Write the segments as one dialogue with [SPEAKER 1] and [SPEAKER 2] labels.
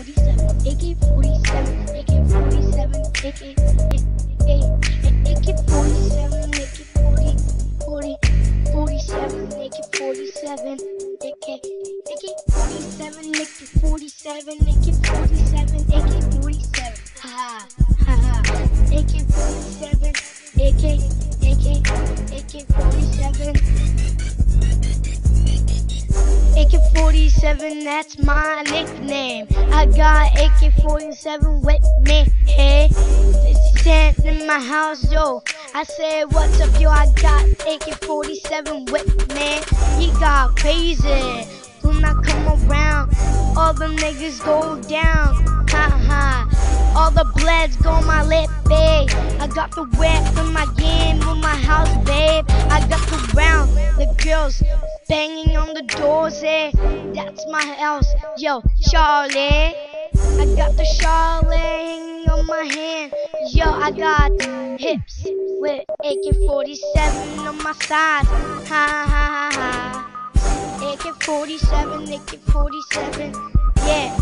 [SPEAKER 1] AK-47, AK-47, AK-47, AK, AK-47, AK-40, 40, 47, AK-47, AK, AK-47, AK-47, AK-47, AK-47, that's my nickname. I got AK-47 with me, hey. Stand in my house, yo. I said, what's up, yo? I got AK-47 with me. He got crazy. When I come around, all the niggas go down. Ha ha. All the bloods go my lip, babe. I got the wet in my game with my the banging on the doors, eh? That's my house, yo, Charlie. I got the Charlie hanging on my hand, yo. I got hips with AK-47 on my side, ha ha ha ha. AK-47, AK-47, yeah,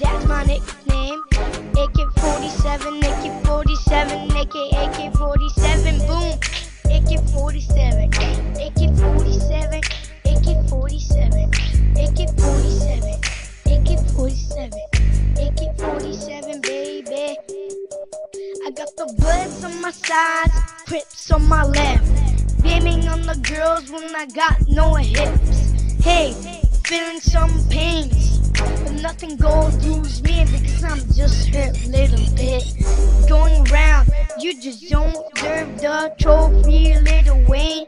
[SPEAKER 1] that's my nickname. AK-47, AK-47, the bloods on my sides, crips on my left. Beaming on the girls when I got no hips. Hey, feeling some pains, but nothing goes lose me because I'm just hurt a little bit. Going around, you just don't deserve the trophy, little Wayne.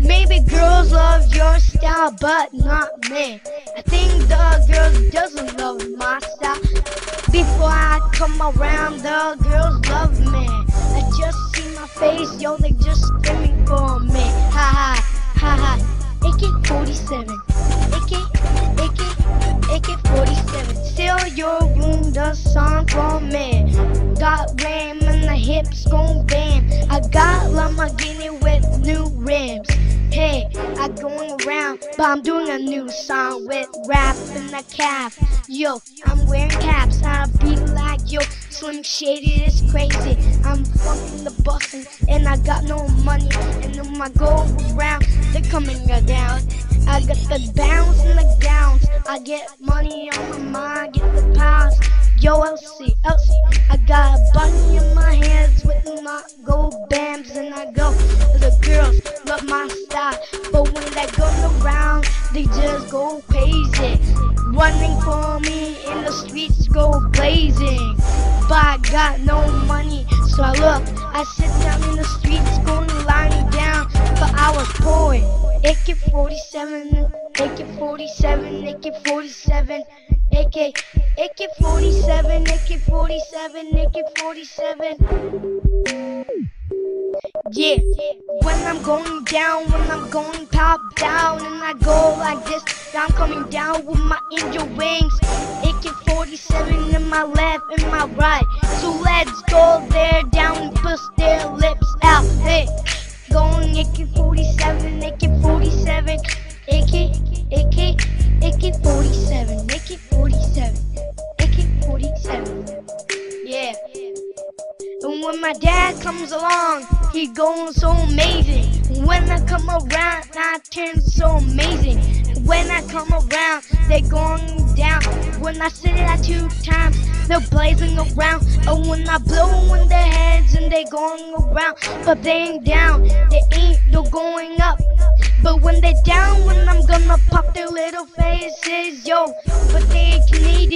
[SPEAKER 1] Maybe girls love your style, but not me. I think the girls doesn't love my style. Before I come around, the girls love me. I just see my face, yo, they just screaming for me. Ha ha, ha ha. AK-47, AK, AK, AK-47. Still your room, the song for me. Got ram and the hips gon' bang. I got Lamborghini going around, but I'm doing a new song with rap in the cap. Yo, I'm wearing caps, I be like yo. Slim Shady is crazy. I'm fucking the bussin' and I got no money. And when my go around, they're coming down. I got the bounce and the gowns. I get money on my mind, get the pounds. Yo, LC, LC, I got a bunny in my hands with my gold bams, and I go. The girls love my they just go crazy. Running for me in the streets, go blazing. But I got no money, so I look. I sit down in the streets, going lying down, but I was poor. AK-47, AK-47, AK-47. AK, AK-47, AK-47, AK-47. Yeah, when I'm going down, when I'm going top down, and I go like this, I'm coming down with my angel wings. AK-47 in my left and my right, so let's go there down and push their lips out. Hey, going AK-47, AK-47, And when my dad comes along, he going so amazing. When I come around, I turn so amazing. When I come around, they going down. When I say that two times, they're blazing around. And when I blow in their heads and they going around, but they ain't down, they ain't no going up. But when they down, when I'm gonna pop their little faces, yo. But they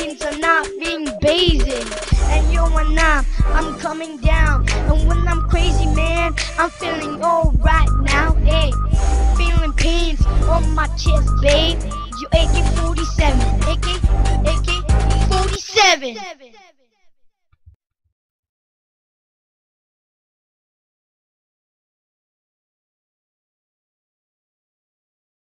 [SPEAKER 1] Are not being basic. And yo, when I'm, I'm coming down. And when I'm crazy, man, I'm feeling alright now. Hey, feeling pains on my chest, babe.